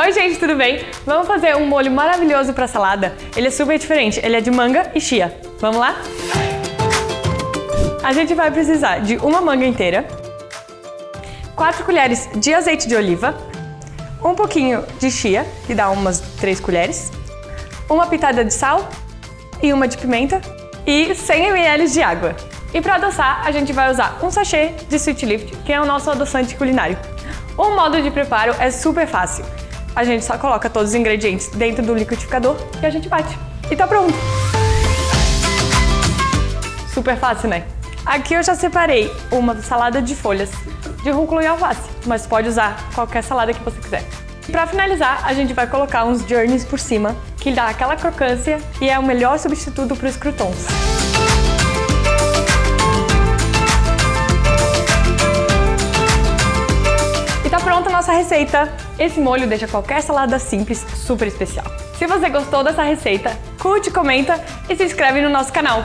Oi gente, tudo bem? Vamos fazer um molho maravilhoso para salada. Ele é super diferente, ele é de manga e chia. Vamos lá? A gente vai precisar de uma manga inteira, 4 colheres de azeite de oliva, um pouquinho de chia, que dá umas 3 colheres, uma pitada de sal e uma de pimenta e 100 ml de água. E para adoçar, a gente vai usar um sachê de Sweet Lift, que é o nosso adoçante culinário. O modo de preparo é super fácil a gente só coloca todos os ingredientes dentro do liquidificador e a gente bate. E tá pronto! Super fácil, né? Aqui eu já separei uma salada de folhas de rúcula e alface, mas pode usar qualquer salada que você quiser. Para finalizar, a gente vai colocar uns journeys por cima, que dá aquela crocância e é o melhor substituto para os croutons. Nossa receita. Esse molho deixa qualquer salada simples super especial. Se você gostou dessa receita, curte, comenta e se inscreve no nosso canal.